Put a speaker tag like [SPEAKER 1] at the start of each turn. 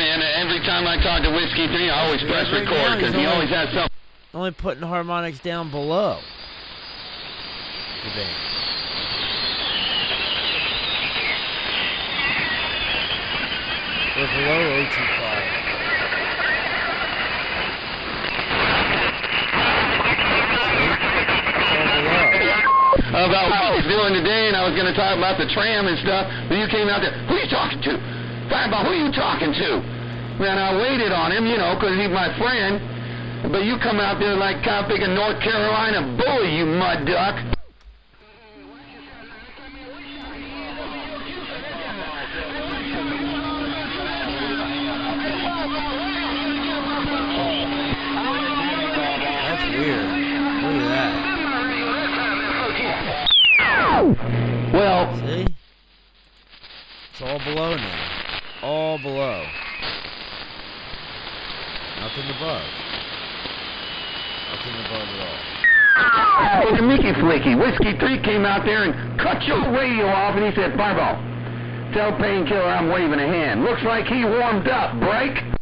[SPEAKER 1] I talk to Whiskey 3, I always press
[SPEAKER 2] Right
[SPEAKER 1] record because he
[SPEAKER 2] only-
[SPEAKER 1] always has something.
[SPEAKER 2] Only putting harmonics down below the band. Or below 025. See? It's all below.
[SPEAKER 1] about what I was doing today, and I was going to talk about the tram and stuff. But you came out there. Who are you talking to? Fireball, who are you talking to? And I waited on him, you know, 'cause he's my friend. But you come out there like of North Carolina bully, you mud duck.
[SPEAKER 2] That's weird. Look at that.
[SPEAKER 1] Well,
[SPEAKER 2] See? It's all below now. All below. Nothing above. Nothing above at all.
[SPEAKER 1] Hey, the Mickey Flicky. Whiskey 3 came out there and cut your radio off, and he said, Fireball, tell Painkiller I'm waving a hand. Looks like he warmed up. Break?